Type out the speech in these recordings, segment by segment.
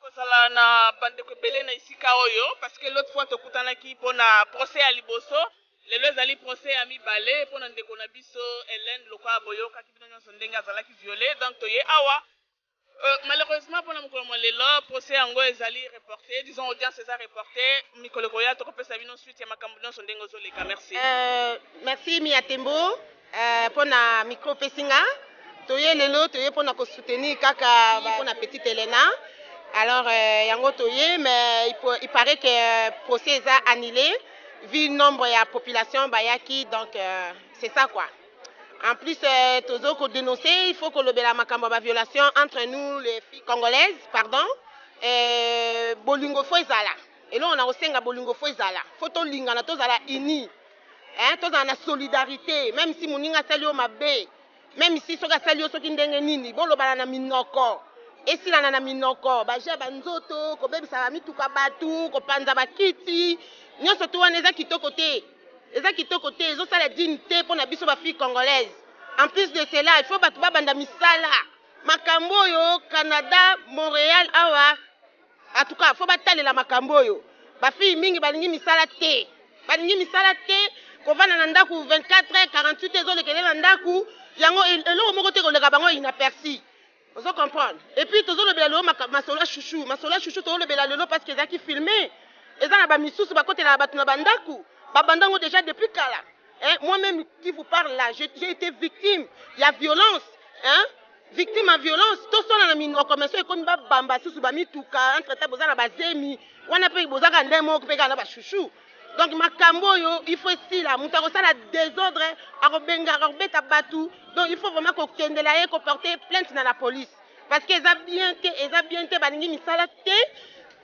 kozala na bandeko ebele na esika oyo parce que l'autre fois tokutanaki mpo na procès ya liboso lelo ezali procès ya mibale mpo na ndeko na biso Hélène lokola boyokaki bino nyonso ndenge azalaki viole donc toye awa Malheureusement pona mokolo mua lelo procès yango ezali reporter, disons audience eza reporter, mikolo ekoya toko pesa bino suite ya makambo nionso ndenge ozo leka. Merci. Merci Mia Tembo pona micro opesi nga. Toye lelo toye pona ko soutenir kaka pona petite Helena. Alors yango toye mais il parait que procès eza annule vu nombre ya population bayaki donc c'est ça quoi. En plus, euh, tozo ko dénoncer, il faut kolobela makambo ba violation entre nous les filles congolaises, pardon. Euh, bolingo faut ezala. Eloko na kosenga bolingo faut ezala. Faut tolingana, tozala unis. Hein, tozala na solidarité, même si moninga asali yo mabe, même si soki asali yo soki ndenge nini, bolobana na minoko. esilana na minoko baje ya banzoto kobebisa bamituka bato kopanza bakiti nyonso to wana eza kitoko te Eza kitoko te, ezo sala digne te pona biso ba filles congolaises. En plus de cela, il faut batu ba banda misala. Makambo oyo Canada, Montreal awa en tout cas faut ba talela makambo oyo. Ba filles mingi balingi misala te. Balingi misala te, kovanda na ndaku 24 heures, 48 heures ezo lekele na ndaku, yango eloko moko te ekoleka bango inaperçu. Ozo comprendre? Et puis tozo lobela lelo masolo ya chouchou, masolo ya chouchou tozo lobela lelo parce que ezalaki filme. Eza na ba misusu bakotela bato na ba ndaku, ba banda ngo dejà depuis kala. Hein, moi même qui vous parle là, j'ai été victime ya violence. Hein? victime ya violence toswana na minoko meso ekomi babamba susu bamituka entre temps boza na bazemi wana mpe bozaka nde moko mpe kaka na bashushu Donc makambo oyo il faut esila moto akosala desordre akobenga akobeta batu donc il faut vraiment kokendela ye koporte plainte na la police parce que eza bien te eza bien te balingi misala te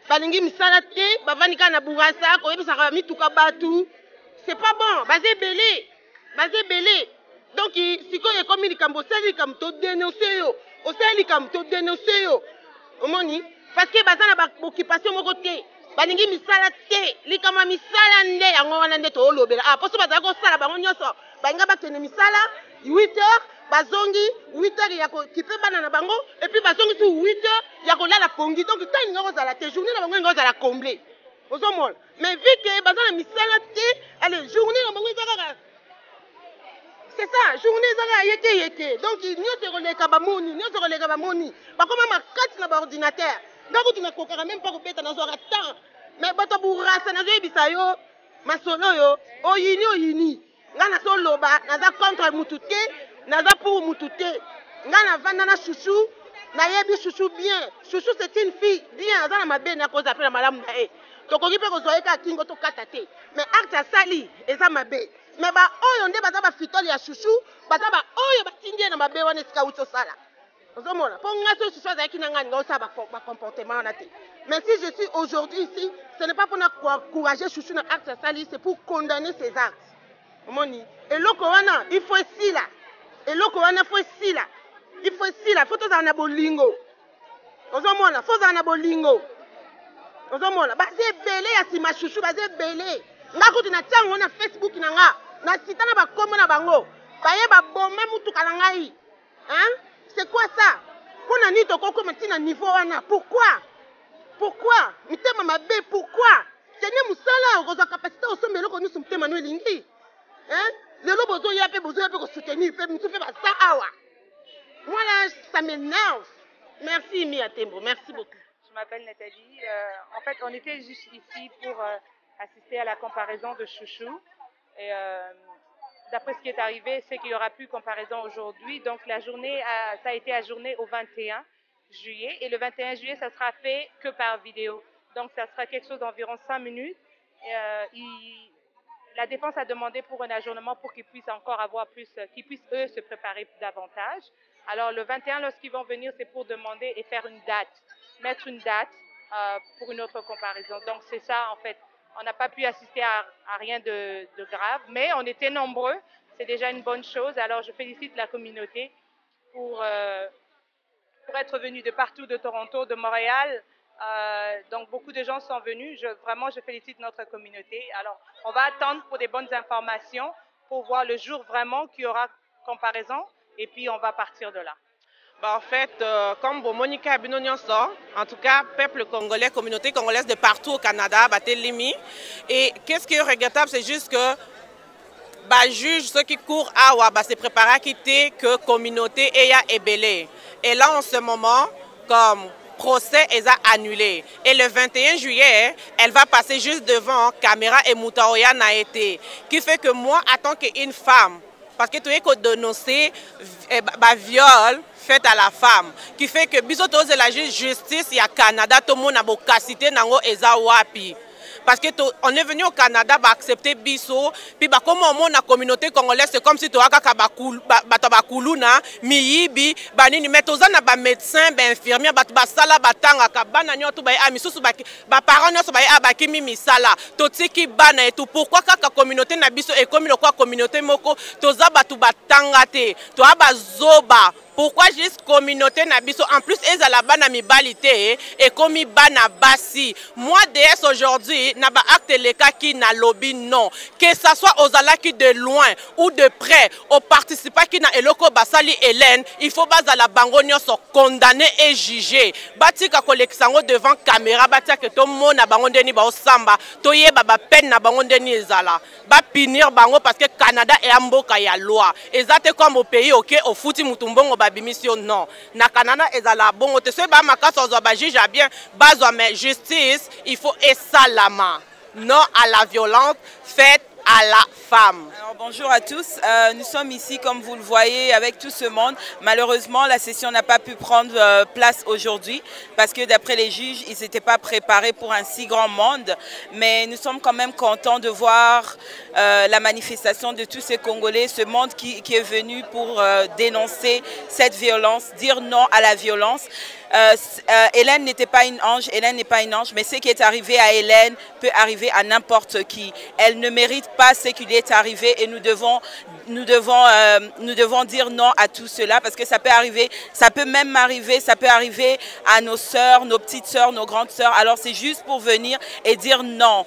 balingi misala te bavandi kaka na burasa koyebisaka bamituka batu c'est pas bon baza ebele baza ebele donc sikoyo ekomi likambo osali likambo todenonse yo osali likambo todenonse yo omoni parce que baza na baoccupation moko te balingi misala te likambo ya misala nde yango wana nde toolobela ah, mposo bazali kosala bango nyonso balinga bakende misala 8 heures bazongi 8 heures ya kokipe bana na bango epuis bazongi su 8 heures ya kolala pongi donc ntango elinga kozala te journée na bango elinga kozala comble ozomona Mais vu que baza na misala te, allez journée na bango eza kaka c'est ça journée ezalaka yeke yeke donc nyonso ekoleka bamoni nyonso ekoleka bamoni bakoma makasi na baordinateur nga kutu nakokaka meme mpa kobeta nazwaka temps mais bato ya burasa nazoyebisa yo masolo oyo oyini oyini Nga nazo loba naza contre mutu te naza pour mutu te nga na vanda na chouchou na yebi chouchou bien chouchou c'est une fille bien aza na mabe na koza pe na malamu na ye tokoki pe kozwa ye kaka kingo tokata te mais acte asali eza mabe mais ba oyo nde baza ba fitole ya chouchou baza ba oyo batindi ye na mabe wana esika awuti osala ozomona mpo ngai soki susu azalaki na ngai ninga osala bacomportement wana te mais si je suis aujourd'hui ici ce n'est pas mpona koencourage chouchou na acte asali c'est pour condamner ses actes omoni eloko wana il faut esila eloko wana faut esila il faut esila faut tozala na bolingo ozomona faut ozala na bolingo ozomona baza ebele ya nsima chouchou baza ebele nga kutu na ntango na facebook na nga na sita na bakombo na bango baye baboma motuka na ngai Hein? C'est quoi ça? Pona nini toko koma ti na niveau wana? Pourquoi? Pourquoi? Mutema mabe pourquoi? Kende musala okozwa capacité osomba eloko nyonso mutema no elingi. Hein? Lelo bozo ya pe bozo ya pe ko soutenir pe mutu pe baza awa. Moi là ça m'énerve. Merci Mia Tembo, merci beaucoup. Je m'appelle Nathalie. Euh, en fait, on était juste ici pour euh, assister à la comparaison de chouchou. Et euh, d'après ce qui est arrivé, c'est qu'il n'y aura plus comparaison aujourd'hui. Donc la journée, ça a été ajournée au 21 juillet. Et le 21 juillet, ça sera fait que par vidéo. Donc ça sera quelque chose d'environ 5 minutes. Euh, la défense a demandé pour un ajournement pour qu'ils puissent encore avoir plus, euh, qu'ils puissent eux se préparer davantage. Alors le 21, lorsqu'ils vont venir, c'est pour demander et faire une date, mettre une date euh, pour une autre comparaison. Donc c'est ça en fait. On n'a pas pu assister à, rien de, grave, mais on était nombreux. C'est déjà une bonne chose. Alors je félicite la communauté pour, euh, être venue de partout, de Toronto, de Montréal. Euh, donc beaucoup de gens sont venus. vraiment, je félicite notre communauté. Alors on va attendre pour des bonnes informations pour voir le jour vraiment qu'il y aura comparaison et puis on va partir de là. Bah, en fait, euh, comme Monica sort en tout cas, peuple congolais, communauté congolaise de partout au Canada, bah, limite. Et qu'est-ce qui est regrettable, c'est juste que bah, juge ceux qui courent à ah, bah, c'est préparé à quitter que communauté et à Et là, en ce moment, comme procès est annulé. Et le 21 juillet, elle va passer juste devant Caméra et Moutaoya été Qui fait que moi, en tant qu'une femme, parce que toyei kodononce eh, baviole faite à la femme qui fait que biso tozela juste justice ya canada tomona bokasite nango eza wapi parce que to, on est venu au canada baaccepte biso puis bakoma bah, omona communauté congolaise c'est comme si toya kaka bato ba, ba, ba, bakuluna miyibi banini mais toza na bamédecin bainfirmière bato basala batangaka bana nyonso baye a misusu ba parents nyoso baye abakimi misala totiki bana etu pourquoi kaka communauté na biso ekomi lokola communauté moko toza bato batanga te toa bazoba pourquoi juste communauté na biso en plus ezala bana mibali te ekomi bana basi moi ds aujourd'hui na baacte elekaki nalobi non que ça soit ozalaki de loin ou de près au participaki na eloko basali Hélène il faut bazala bango nionso condamné et jugé batika kolekisa yango devant caméra batia ke tomona bango ndeni baosamba toyeba ba peine na bango ndeni ezala ba punir bango parce que Canada est un mboka ya loi eza te comme au pays ok ofuti mutu mbongo babimisi yo non na Canada ezala bongo te soki ba makasi ozwa ba juge ya bien bazwa mais justice il faut esalama non à la violence faite à la femme. bonjour à tous. Euh, nous sommes ici, comme vous le voyez, avec tout ce monde. Malheureusement, la session n'a pas pu prendre euh, place aujourd'hui parce que d'après les juges, ils n'étaient pas préparés pour un si grand monde. Mais nous sommes quand même contents de voir euh, la manifestation de tous ces Congolais, ce monde qui, qui est venu pour dénoncer cette violence, dire non à la violence. Euh, euh, Hélène n'était pas une ange, Hélène n'est pas une ange, mais ce qui est arrivé à Hélène peut arriver à n'importe qui. Elle ne mérite pas ce qui lui est arrivé et nous devons, nous devons, euh, nous devons dire non à tout cela parce que ça peut arriver, ça peut même arriver, ça peut arriver à nos sœurs, nos petites sœurs, nos grandes sœurs. Alors c'est juste pour venir et dire non.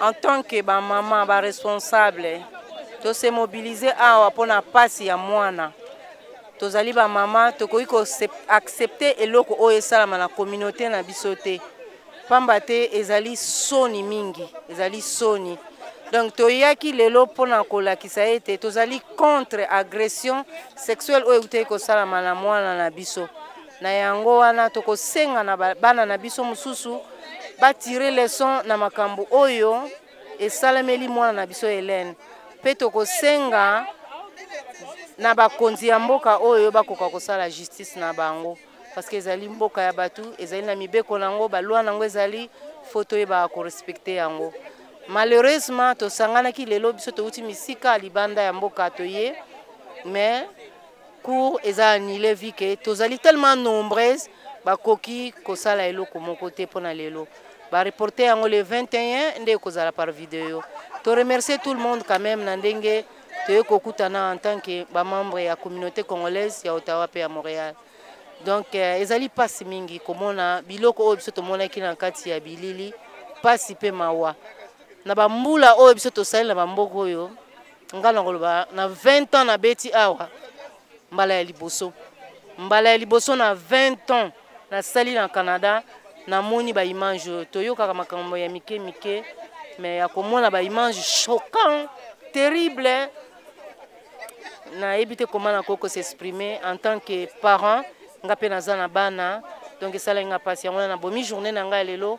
en tant que ba maman ba responsable to se mobiliser awa mpo na pasi ya mwana tozali ba maman tokoki ko accepter eloko oyo esalama na communauté na biso te pamba te ezali soni mingi ezali soni donc toyaki lelo mpo na kolakisa ete tozali contre agression sexuelle oyo eutaki kosalama na mwana na biso Na yango wana tokosenga na bana na biso mosusu batire leson na makambo oyo esalemeli mwana na biso Helene, mpe tokosenga na bakonzi ya mboka oyo bakoka kosala justice na bango parce que ezali mboka ya bato ezali na mibeko na yango balwa na yango ezali fo toyebaka korespecte yango malheureusement tosanganaki lelo biso touti misika libanda ya mboka toye mais cours eza annule vu que tozali tellement nombreuse bakoki kosala eloko moko te mpo na lelo bareporte yango le 21 nde ekozala par video to remercier tout le monde quand même na ndenge toye kokutana en tant que bamembre ya communauté congolaise ya ottawa mpe ya montréal donc euh, ezali mpasi mingi komona biloko oyo biso tomonaki na kati ya bilili mpasi mpe mawa na bambula oyo biso tosali na bamboka oyo ngai nakoloba na 20 ans nabeti awa mbala ya liboso mbala ya liboso na 20 ans nasali na canada namoni baimage oyo toyokaka makambo ya mike mike me ya komona baimage choquant terrible nayebi te koma nakoki kosexprime en tant que parent nga mpe naza na bana donc esalaki nga mpasi yango wana nabomi journée na ngai lelo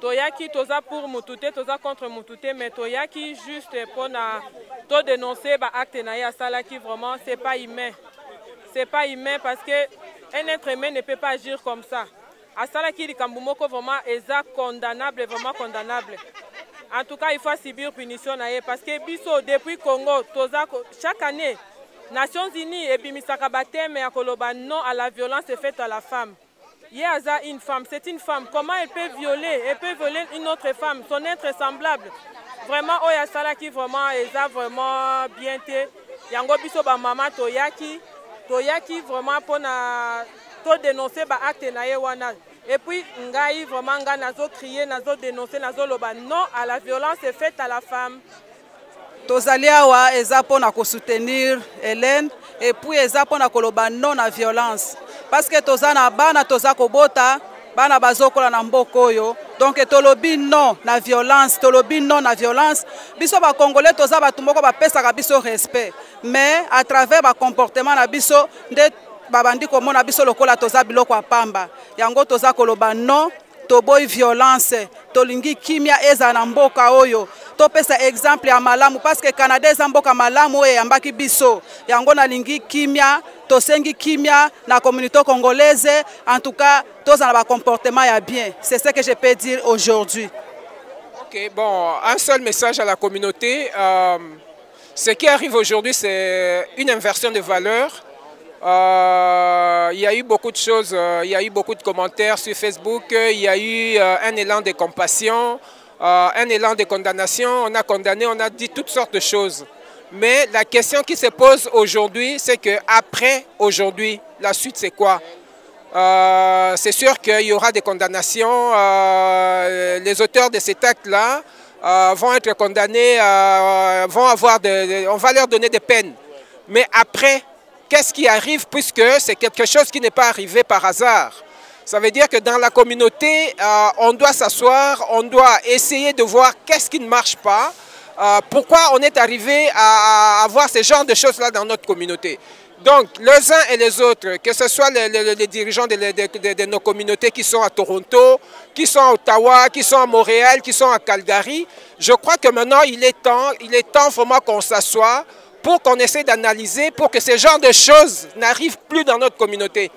toyaki toza pour mutu te toza contre mutu te mais toyaki juste mpona to dénoncer ba acte na ye asalaki vraiment c'est pas humain c'est pas humain parce que un être humain ne peut pas agir comme ça asalaki likambo moko vraiment eza condamnable vraiment condamnable en tout cas il faut subir punition na ye parce que biso depuis congo toza chaque année nations unies ebimisaka bateme ya koloba non à la violence faite à la femme Ye aza une femme, c'est une femme. Comment elle peut violer Elle peut violer une autre femme, son être semblable. Vraiment, oyo asalaki vraiment eza vraiment bien te. Yango biso ba mama toyaki, toyaki vraiment pona to dénoncer ba acte na ye wana. Et puis ngai vraiment ngai nazo crier, nazo dénoncer, nazo loba non à la violence faite à la femme. tozali awa eza mpo na kosoutenir helene epuis eza mpo na koloba non na violence parce que toza na bana toza kobota bana bazokola na mboka oyo donc tolobi non na violence tolobi non na violence biso bakongole toza bato moko bapesaka biso respect mais à travers bacomportement na biso nde babandi komona biso lokola toza biloko ya pamba yango toza koloba non toboyi violence tolingi kimia ezala na mboka oyo topesa exemple ya malamu parce que canada eza mboka malamu oyo eyambaki biso yango nalingi kimia tosengi kimia na communauté congolaise en tout cas tozala ba comportement ya bien c'est ce que je peux dire aujourd'hui ok bon un seul message à la communauté euh... ce qui arrive aujourd'hui c'est une inversion de valeurs euh, Il y a eu beaucoup de choses, euh, il y a eu beaucoup de commentaires sur Facebook, il y a eu euh, un élan de compassion, euh, un élan de condamnation, on a condamné, on a dit toutes sortes de choses. Mais la question qui se pose aujourd'hui, c'est qu'après aujourd'hui, la suite c'est quoi euh, C'est sûr qu'il y aura des condamnations. Euh, les auteurs de cet acte-là vont être condamnés, vont avoir de, on va leur donner des peines. Mais après, qu'est-ce qui arrive puisque c'est quelque chose qui n'est pas arrivé par hasard ça veut dire que dans la communauté, euh, on doit s'asseoir, on doit essayer de voir qu'est-ce qui ne marche pas, euh, pourquoi on est arrivé à avoir ce genre de choses-là dans notre communauté. Donc, les uns et les autres, que ce soit les, dirigeants de, nos communautés qui sont à Toronto, qui sont à Ottawa, qui sont à Montréal, qui sont à Calgary, je crois que maintenant, il est temps, il est temps vraiment qu'on s'assoie pour qu'on essaie d'analyser, pour que ce genre de choses n'arrivent plus dans notre communauté.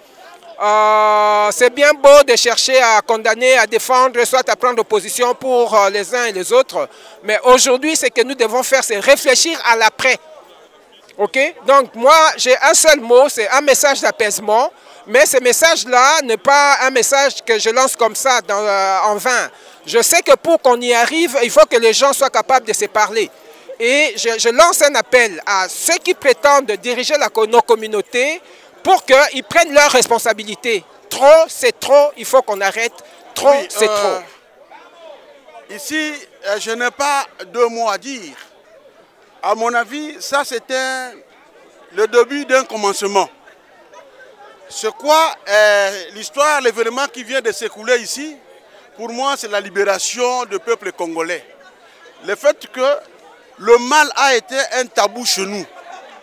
Euh, c'est bien beau de chercher à condamner, à défendre, soit à prendre position pour euh, les uns et les autres. Mais aujourd'hui, ce que nous devons faire, c'est réfléchir à l'après. OK Donc moi, j'ai un seul mot, c'est un message d'apaisement. Mais ce message-là n'est pas un message que je lance comme ça dans, euh, en vain. Je sais que pour qu'on y arrive, il faut que les gens soient capables de se parler. Et je, lance un appel à ceux qui prétendent diriger la, nos communautés, pour qu'ils prennent leurs responsabilités. Trop, c'est trop, il faut qu'on arrête. Trop, c'est trop. Euh, ici, euh, je n'ai pas deux mots à dire. À mon avis, ça c'était le début d'un commencement. Ce quoi euh, l'histoire, l'événement qui vient de s'écouler ici Pour moi, c'est la libération du peuple congolais. Le fait que le mal a été un tabou chez nous.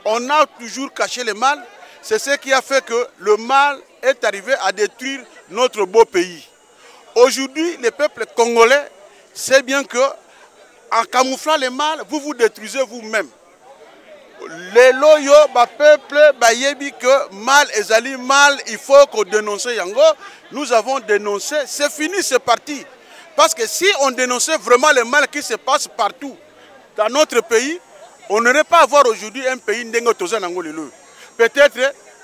On a toujours caché le mal, c'est ce qui a fait que le mal est arrivé à détruire notre beau pays. Aujourd'hui, le peuple congolais sait bien que en camouflant le mal, vous vous détruisez vous-même. Les loyaux, le peuple, bayebi que mal ali mal, il faut qu'on dénonce yango. Nous avons dénoncé, c'est fini, c'est parti. Parce que si on dénonçait vraiment le mal qui se passe partout dans notre pays, on n'aurait pas à aujourd'hui un pays ndenge Peut-être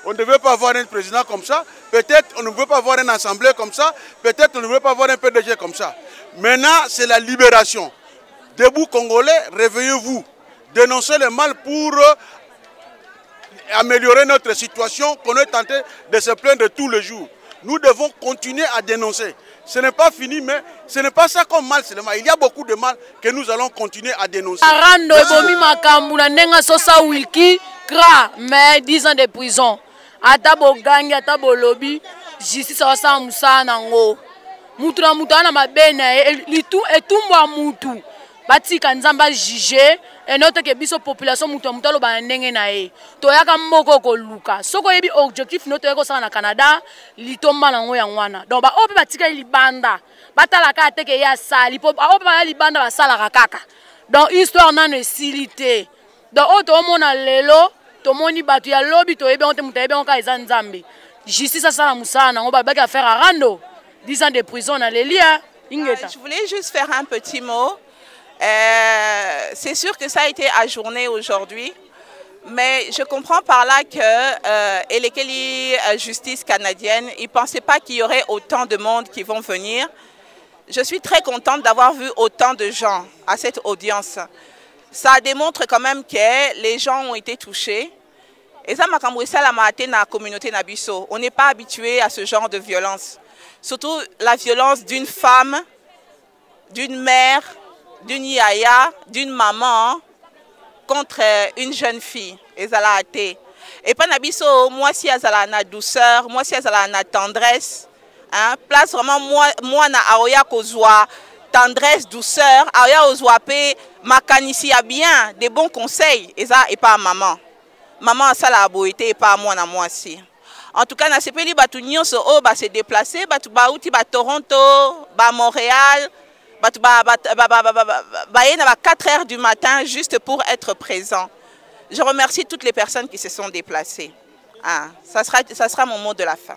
on ne veut pas avoir un président comme ça. Peut-être on ne veut pas avoir une assemblée comme ça. Peut-être on ne veut pas avoir un PDG comme ça. Maintenant, c'est la libération. Debout Congolais, réveillez-vous. Dénoncez le mal pour euh, améliorer notre situation qu'on est tenté de se plaindre tous les jours. Nous devons continuer à dénoncer. Ce n'est pas fini, mais ce n'est pas ça comme mal seulement. Il y a beaucoup de mal que nous allons continuer à dénoncer. Arando ebomi makambu na ndenga sosa wilki kra mais 10 ans de prison. Ata bogangi ata bolobi justice awasala musala nango. Mutu na mutu ana mabe na ye litu etumbwa mutu. batika nzambe ajuge enote ke biso population moto ya moto aloba na ndenge na ye toyaka moko koluka soki oyebi objectif no toyaki kosala na canada litomba na yango yango wana donc baoyo mpe batikali libanda batalaka ate ke ye asali mpo baoyo mpe baya libanda basalaka kaka donc histoire nano esili te donc oyo toomona lelo tomoni bato ya lobi toyebi yango te moto ayebi yango kaka eza nzambe justice asala mosala nango babaki affaire arando 10 ans de prison na lelia ingeta ah, je voulais juste faire un petit mot euh, c'est sûr que ça a été ajourné aujourd'hui mais je comprends par là que euh, Elekeli euh, Justice canadienne, ils ne pensaient pas qu'il y aurait autant de monde qui vont venir. Je suis très contente d'avoir vu autant de gens à cette audience. ça démontre quand même que les gens ont été touchés. Et ça, makambo esala maté na communauté nabiso. On n'est pas habitué à ce genre de violence. Surtout la violence d'une femme, d'une mère, d'une yaya, d'une maman contre une jeune fille. Ezala até. Et pas nabiso, moi si azala na douceur, moi si azala na tendresse. hein, place vraiment mwana aoya kozwa tendresse douceur aoya kozwa mpe makanisi ya bien de bon conseil eza epa maman maman asalaka boye te epa mwana mwasi en tout cas nasepeli bato nyonso oyo base déplace bato bauti ba toronto ba montréal bato baye ba, ba, ba, ba, ba, ba, ba, na ba 4 heures du matin juste pour être présent je remercie toutes les personnes qui se sont déplacées ah, ça, sera, ça sera mon mot de la fin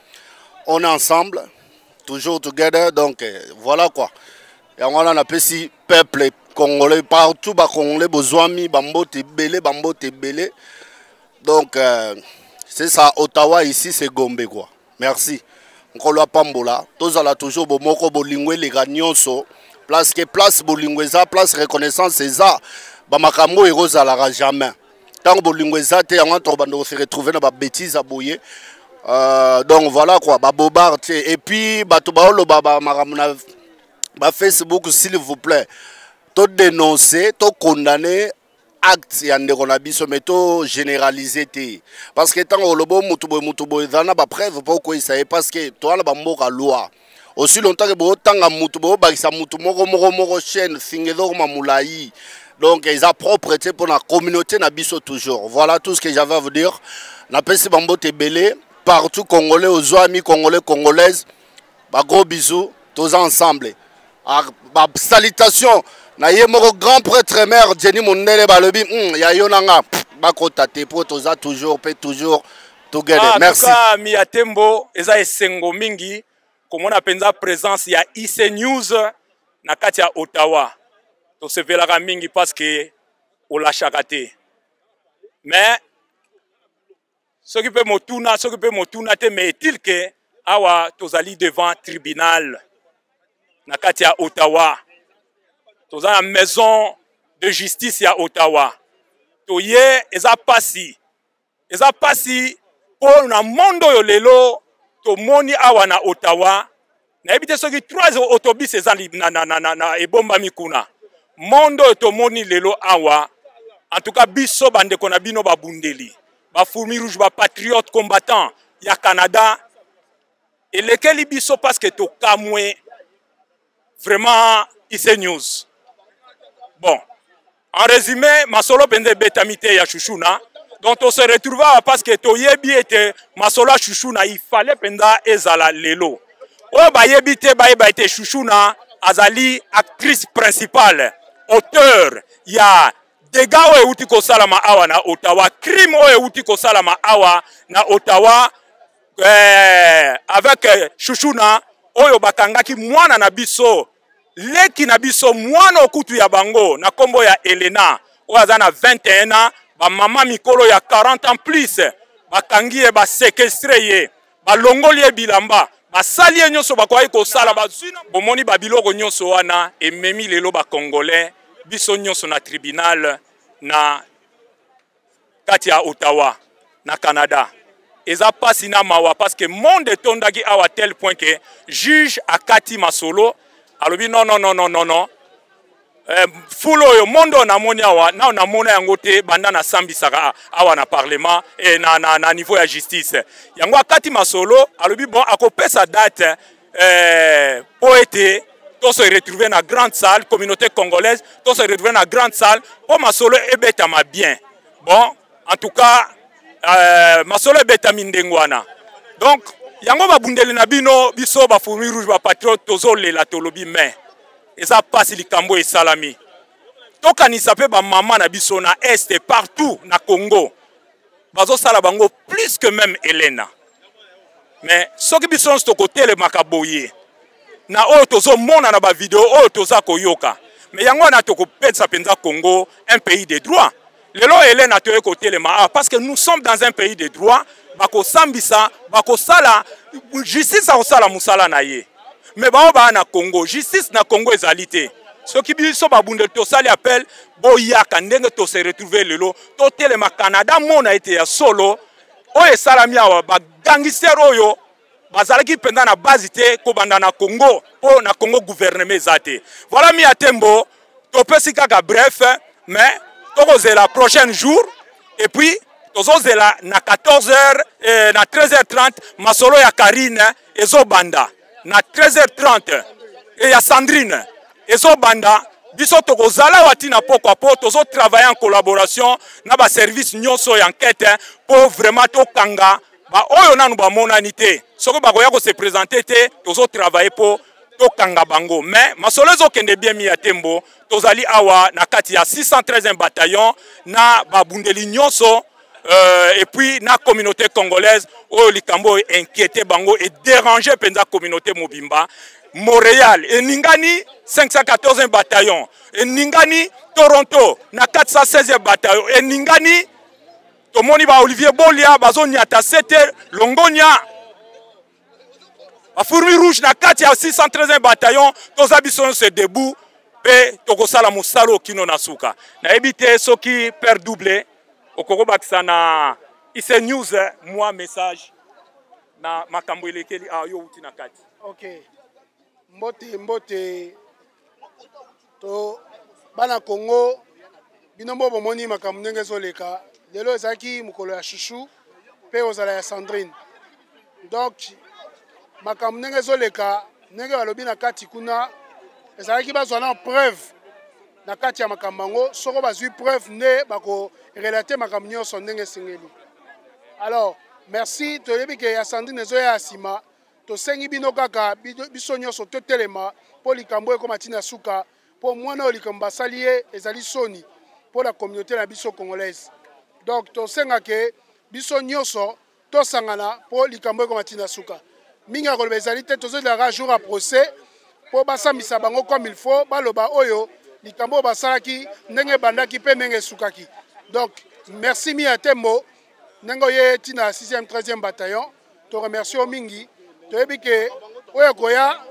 on est ensemble toujours together donc euh, voilà quoi yango wana napesi peuple congolais partout bacongolais bozwami bambote ebele bambote ebele donc euh, c'est ça ottawa ici c'est gombe quoi merci nkolo apambola tozala toujours bomoko bolingo eleka nyonso place ke place bolingo eza place reconnaissance eza bamakambo oyo ekozalaka jamais ntango bolingo eza te yango wana tokobanda kose retrouve na babétise ya boye euh, donc voilà quoi babobard te et puis bato baoloba bamakambo na bafacebook s'il vous plaît todénonce tokondane acte ya ndeko na biso me to généralise te parce que ntango oloba motu boye motu boye eza na bapreuve mpo okweyisa ye parce que toza na bamboka loi aussi longtemps que botanga mutu bobakisa mutu moko moko moko chaîne finga ezokoma molai donc eza propre te mpo na communauté na biso toujours voilà tout ce que j'avais à vous dire napesi bambote ebele partout congolais ozwami congolais congolaise bagros bisous toza ensemble Ah, ba salutation na ye moko grand prêtre mère Jenny Mondele balobi mm, ya yo na nga bakota te po toza toujours pe toujours together. Ah, Merci. En tout cas, Mia Tembo eza esengo mingi komona penza présence ya IC News na kati ya Ottawa. Tosepelaka mingi parce que olashaka te. Mais soki mpe motuna soki mpe motuna te mais est-il que awa tozali devant tribunal na kati ya ottawa toza na maison de justice ya ottawa toye eza mpasi eza mpasi mpo na monde oyo lelo tomoni awa na ottawa nayebi te soki trois autobus eza na, na, na, na, na ebombami kuna monde oyo tomoni lelo awa en tout cas biso bandeko na bino babundeli bafourmi rouge bapatriote combattant ya canada elekeli biso parce que tokamwe vraiment ise news bon En résumé, masolo penza ebetami te ya chouchou na donc to se retrouve awa parce que toyebi ete masolo ya chouchou na il fallait penza ezala lelo oyo bayebi te bayeba ete chouchou na azali actrice principale auteur ya dega oyo euti kosalama awa na ottawa crime oyo euti kosalama awa na ottawa eh, avec eh, chouchou na oyo bakangaki mwana na biso leki na biso mwana okutu ya bango na kombo ya Elena oyo aza na 21 ans ba mama mikolo ya 40 ans plus bakangi ye ba sequestre ye balongoli ye bilamba basali ye nyonso bakoki kosala bazwi bomoni ba biloko nyonso wana ememi lelo ba congolais biso nyonso na tribunal na kati ya Ottawa na Canada eza pasi na mawa parce que monde etondaki awa tel point que juge akati masolo alobi non non non non non non eh, fulu oyo monde oyo namoni awa nao namona yango te banda nasambisaka awa na parlement e, na, na, na niveau ya justice yango akati masolo alobi bon akopesa date eh, mpo ete to se retrouver na grande salle communauté congolaise to se retrouver na grande salle mpo masolo ebetama bien bon en tout cas euh, masolo ebetami ndenge wana donc yango babundeli na bino biso bafourmi rouge bapatriote tozolela tolobi mai eza mpasi likambo esalami tokanisa mpe bamama na biso na este partout na congo bazosala bango plus que meme elena mais soki biso nyonso tokotelemaka boye na oyo tozomona na bavideo oyo toza koyoka me yango wana tokopesa mpenza congo un pays de droit lelo elena toye kotelema awa ah, parce que nous sommes dans un pays de droit bakosambisa bakosala justice akosala mosala na ye me baoyo baa na congo justice na congo ezali te soki biso babundeli tosali appel boyaka ndenge to se retrouver lelo totelema canada mona ete ya solo oyo esalami awa bagangister oyo bazalaki mpenza na base te kobanda na congo mpo na congo gouvernement eza te voilà mia tembo topesi kaka bref mais tokozela prochain jour et puis tozozela na 14 heures eh, na 13 heures 30 masolo ya karine ezobanda na 13h30 et ya Sandrine ezobanda biso tokozala wa ntina pokwa mpo tozotravaille en collaboration na baservice nyonso ya enquête mpo vraiment tokanga baoyo nanu bamonani te soki bakoya kose présente te tozotravaille mpo tokanga bango mais masolo ezokende bien mi ya tembo tozali awa na kati ya 613 bataillon na babundeli nyonso euh, et puis na communauté congolaise oyo likambo oyo inquiété bango et dérange mpenza communauté mobimba montréal eningani 514 bataillon eningani toronto na 416 bataillon eningani tomoni ba olivier bolia bazonyata sete longonya ba fourmi rouge na kati ya 613 bataillon toza biso nyonso debout mpe tokosala mosala okino na suka nayebi te soki père double okoki obakisa na ise news eh, mwa message na makambo elekeli awa ah, yo outi na kati okay. mbote mbote to bana congo bino mbo bomoni makambo ndenge ezoleka lelo ezalaki mokolo ya chouchou mpe ozala ya sandrine donc makambo ndenge ezoleka ndenge balobi na kati kuna ezalaki bazwa na preuve na kati ya makambo yango soko bazwi preuve nde bakorelate makambo nyonso ndenge esengeli alors merci toyebi ke ya sandrine ezoya ya nsima tosengi bino kaka biso nyonso totelema mpo likambo oyo ekoma ntina suka mpo mwana oyo likambo basali ye ezali soni mpo na communauté na biso congolaise donc tosenga ke biso nyonso tosangana mpo likambo ekoma ntina suka mingi ya koloba ezali te tozozelaka jour ya procès mpo basambisa bango comme il faut baloba oyo likambo oyo basalaki ndenge ebandaki mpe ndenge esukaki donc merci mia tembo ndenge oye ti na 6e 13e bataillon to remercie yo mingi toyebi ke oyo ekoya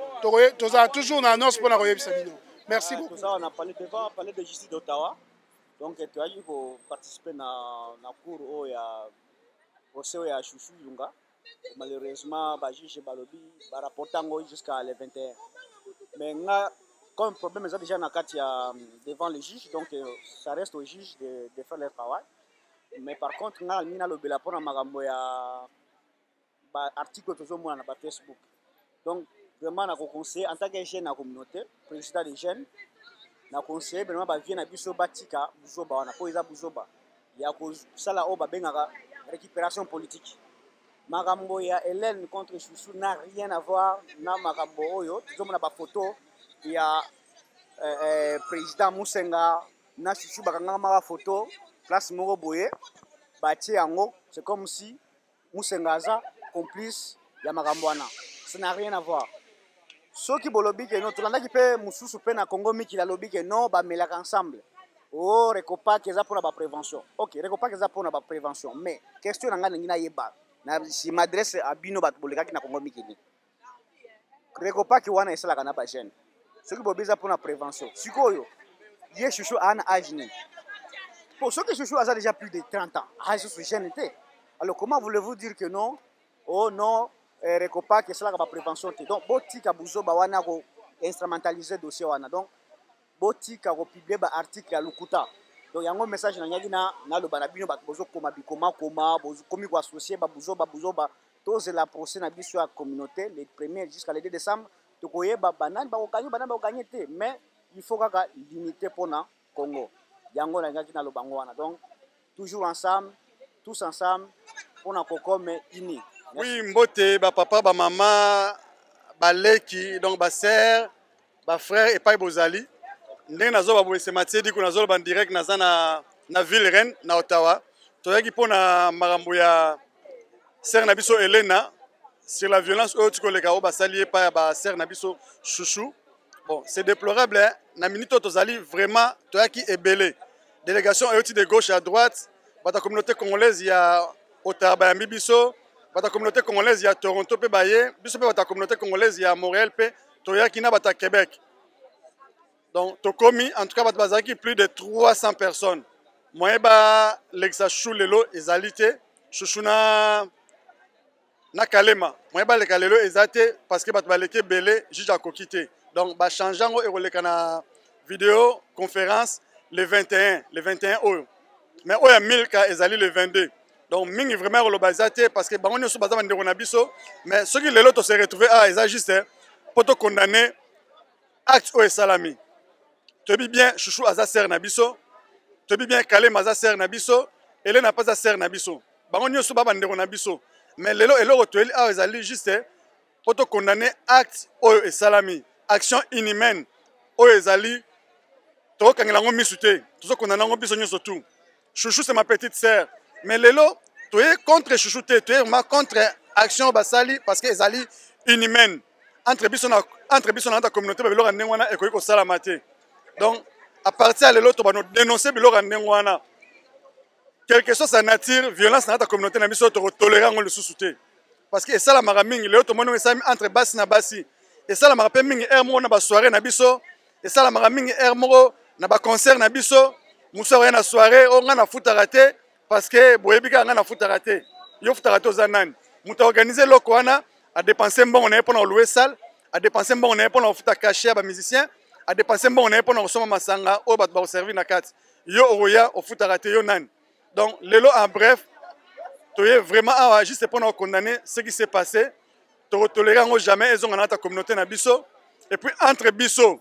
tozala toujours na annonce mpo na koyebisa bino merci beaucoup na palais devant palais de justice d'ottawa donc toyaki koparticipe na, na cour oyo ya procès oyo ya chouchou yunga malheureusement ba juge balobi ba rapporta ngo jusqu'à le 21 mais nga comme problème eza déjà na kati ya devant le juge donc euh, ça reste au juge de, de faire leur travail mais par contre nga alingi nalobela mpona makambo ya ba article tozomona na ba facebook donc vraiment na conseiller en tant que jeune na communauté président des jeunes na conseiller vraiment ba vieux na biso batika buzoba wana po eza buzoba ya kosala oyo babengaka récupération politique makambo ya Hélène contre Chouchou n'a rien à voir na makambo oyo tozomona ba photo ya euh, euh, président Musenga na Chouchou bakangaka maka photo place moko boye batie yango c'est comme si Musenga aza complice ya makambo wana. Ça n'a rien à voir. Soki bolobi ke non, tolandaki pe mususu pe na Congo Miki alobi ke non, bamelaka ensemble. Oh, Recopac eza pona ba prévention. Ok, Recopac eza pona ba prévention, mais question na ngai nalingi nayeba. Na je m'adresse à bino bato bolekaki na Congo Miki. Regopaki wana esalaka na ba jeunes. Soki bobi eza pona prévention. Sikoyo ye chouchou ana âge nini? Po soki chouchou aza déjà plus de 30 ans, aza lisusu jeune te. Alors comment voulez-vous dire que non? Oh non, eh, Recopac esalaka ba prévention te. Donc botika buzoba wana ko instrumentaliser dossier wana. Donc Botika ko publier ba articles ya lokuta. Donc yango message na lingiaki na naloba na bino bato bozo koma bikoma koma bokomi ko associer ba buzoba buzoba tozela procès na biso ya communaute le premier jusqu'à le 2 decembre tokoyeba ba nani bako gagner ba nani bako gagner te mais il faut kaka l'unité pona Congo yango na lingiaki naloba yango wana donc Toujours ensemble, tous ensemble pour na kokome uni. Oui, mbote ba papa ba mama ba leki donc ba sœur ba frère et pas bozali. Ndenge nazo ba boye se matiedi ko nazo ba direct naza na na ville Rennes na Ottawa. Toyaki pona makambo ya sœur na biso Elena sur la violence oyo tikoleka oyo basali epai ya basere na biso chouchou bon c'est déplorable hein? na minute oyo tozali vraiment toyaki ebele Delegation euti de gauche à droite, bata communauté congolaise ya Ottawa bayambi biso, bata communauté congolaise ya Toronto pe baye, biso pe bata communauté congolaise ya Montréal pe toyaki na bata Québec. Donc tokomi en tout cas bata bazalaki plus de 300 personnes. Moyen ba lekisa chou lelo ezali te, chouchou na na kalema moye baleka lelo eza te parce que bato baleki ebele juge akoki te donc bachange yango ekoleka na video conférence le 21 le 21 oyo mais oyo ya milka ezali le 22 donc mingi vraiment ekoloba eza te parce que bango nyonso baza bandeko na biso mais soki lelo tose retrouve awa eza juste mpo tokondamne acte oyo esalami toyebi bien chouchou aza sere na biso toyebi bien kalema aza sere na biso elena mpe aza sere na biso bango nyonso ba bandeko na biso mais lelo eloko toyeli awa ezali juste mpo tokondane acte oyo esalami action inhumaine oyo ezali tokokangela yango miso te tozokondana yango biso nyonso tu chouchou c'est ma petite sœur mais lelo toye contre chouchou te toye vraiment contre action basali parce que ezali inhumaine entre biso na entre biso na communauté ba biloko ndenge wana ekoki kosalama te donc à partir ya lelo to bano dénoncer biloko ndenge wana quelque soit sa nature violence na communauté na biso tokotolere yango lisusu te parce que esalamaka mingi lelo tomoni esalami entre basi na basi esalamaka mpe mingi heure moko na basoire na biso esalamaka mingi heure moko na ba concert na biso musa oya na soirée o oh, nga na futaka te parce que boyebi kaka nga na futaka te yo futaka te oza nani moto aorganize eloko wana adepense mbongo na ye mpo na kolue salle adepense mbongo na ye mpo na kofuta cachet ya bamusicien adepense mbongo na ye mpo na kosomba masanga oyo bato bakoservir na kati yo okoya ofutaka te yo nani donc lelo en bref toye vraiment awa juste mpo na kokondane ce qui s'est passé tokotolere yango jamais ezonga na ata communauté na biso et puis entre biso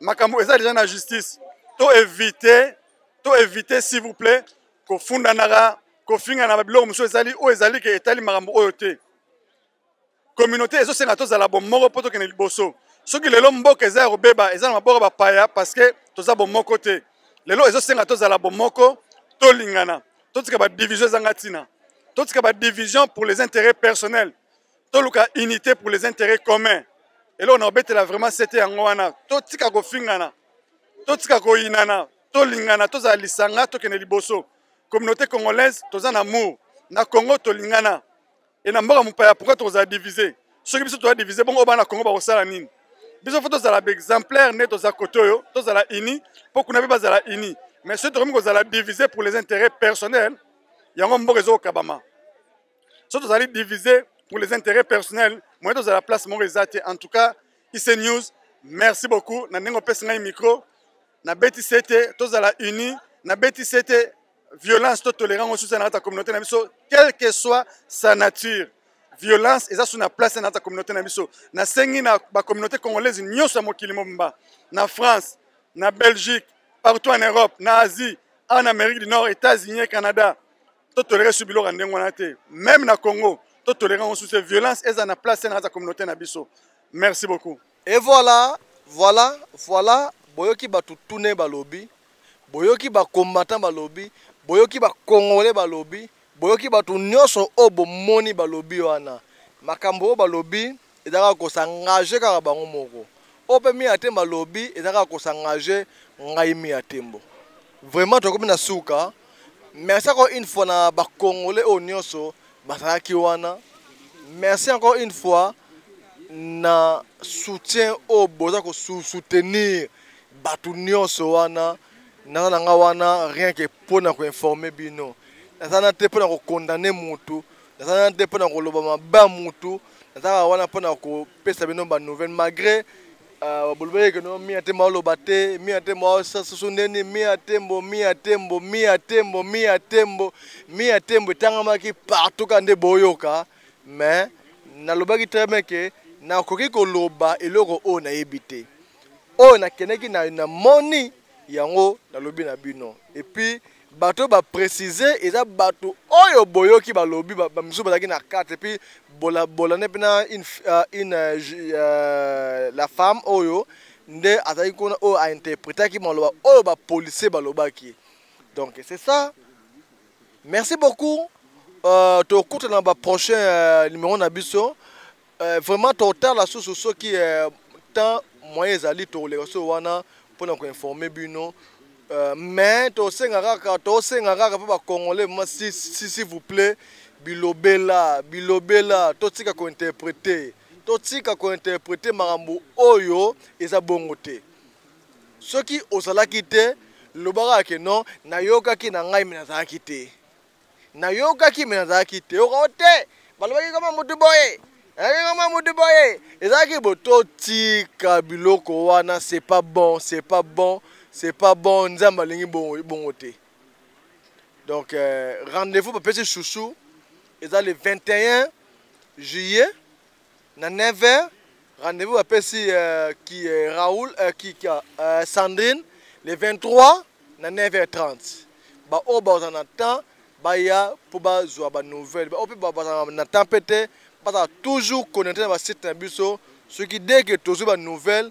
makambo eza deja na justice to éviter to éviter s'il vous plaît kofundanaka kofingana babiloko mosusu ezali oyo ezali ke etali makambo oyo te communauté ezosenga tozala bomoko mpo tokende liboso soki lelo mboka eza ya kobeba eza na maboko bapaya parce que toza bomoko te lelo ezosenga tozala bomoko tolingana totika ba division ezanga tina totika ba division pour les intérêts personnels toluka unité pour les intérêts communs eloko na obetela vraiment sete yango wana totika kofingana totika koyinana tolingana tozala lisanga tokende liboso communauté congolaise toza na mour na congo tolingana e na mboka mopaya pourkoi tokozala divise soki biso toza divise bongo oyo bana congo bakosala nini biso fo tozala baexemplaire nde toza kote oyo tozala uni mpo kuna mpe bazala uni mais soki tokomi kozala divise pour les intérêts personnels yango mboka ezokokabama soki tozali divise pour les intérêts personnels moye tozala place moko eza te en tout cas ic news merci beaucoup na ndenge opesi ngai micro nabeti se te tozala uni nabeti se te violence to tolérant yango susu na kati ya communauté na biso quelle que soit sa nature violence eza su na place na kati ya communauté na biso nasengi na bacommunauté congolaise nyonso ya mokili mobimba na france na belgique partout en europe na asie awa na amérique du nord états-unis et canada totolere su biloko ya ndenge wana te même na congo totolere yango susu violence eza na place na kati ya communauté na biso merci beaucoup Et voilà, voilà, voilà, boyoki batu tune balobi, boyoki ba combattants balobi, boyoki ba congolais balobi, boyoki batu nyoso o bomoni balobi wana. Makambo o balobi ezaka ko s'engager kaka bango moko. O pe mi atembo alobi ezaka ko s'engager ngai mi atembo. Vraiment tokomi na suka. Merci encore une fois na ba congolais o nyoso bazalaki wana merci encore une fois na soutien oyo boza kosoutenir bato nyonso wana naza na nga wana rien ke mpo na koinforme bino naza na te mpo na kokondane motu naza na te mpo na koloba maba motu nazalaka wana mpo na ko pesa bino ba nouvelle malgré euh, bolobaki ke no mia tembo aoloba te mia tembo aosa susu ndeni mia tembo mia tembo mia tembo mia tembo mia tembo etangamaki partout ka nde boyoka mais nalobaki très bien ke nakoki koloba eloko oyo nayebi te oyo nakendaki na, na moni yango nalobi na bino epuis bato ba préciser eza bato oyo boyoki balobi bamisusu bazalaki na carte epuis bolane mpe na une, euh, une euh, euh, la femme oyo nde azalaki kuna oyo ainterpretaki maloba oyo bapolicier balobaki donc c'est ça merci beaucoup euh, tokutana na baprochain euh, numéro na biso Euh, vraiment totala susu soki euh, temps moyen ezali tokoleka soki wana mpona koinforme bino euh, mais tosenga kaka tosenga kaka mpo bacongolais ma si, si, si vous plaît bilobela bilobela totika kointerprete totika kointerprete makambo oyo eza bongo te soki ozalaki te lobaka ke non nayokaki na ngai me nazalaki te nayokaki me nazalaki te yoko te balobaki kama motu boye nayokaki kama motu boye ezalaki bo totika biloko wana c'est pas bon c'est pas bon c'est pas bon nzambe alingi bongo, bongo te donc euh, rendez-vous bapesi chouchou eza le 21 juillet na 9h rendez-vous bapesi euh, ki euh, Raoul euh, ki euh, Sandrine le 23 na 9h30 baoyo bazala na temps baya mpo bazwa banouvelle baoyo mpe bazala na temps mpe te bazala toujours connecte na basite na biso soki deke tozwi banouvelle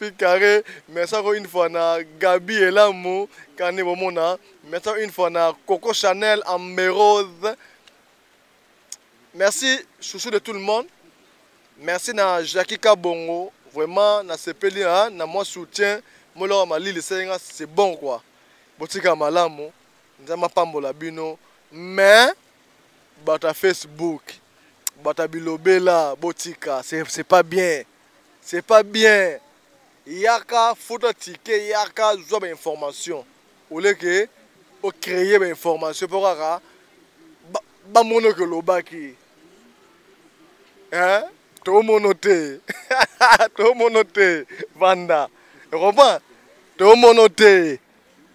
Fit carré, merci encore une fois na Gabi et l'amour, Kane Bomona, merci encore une fois na Coco Chanel en Merode. Merci, chouchou de tout le monde. Merci na Jackie Kabongo, vraiment na sepeli hein, na moi soutien, moi là ma lili c'est bon quoi. Botika malamu, nzama pambola bino, mais bata Facebook, bata bilobela, botika, c'est pas bien. c'est pas bien yaka foto tike yaka zwa ba information ole ke o créer ba information mpo kaka bamona oke olobaki hein tomono te tomono te vanda ekompa tomono te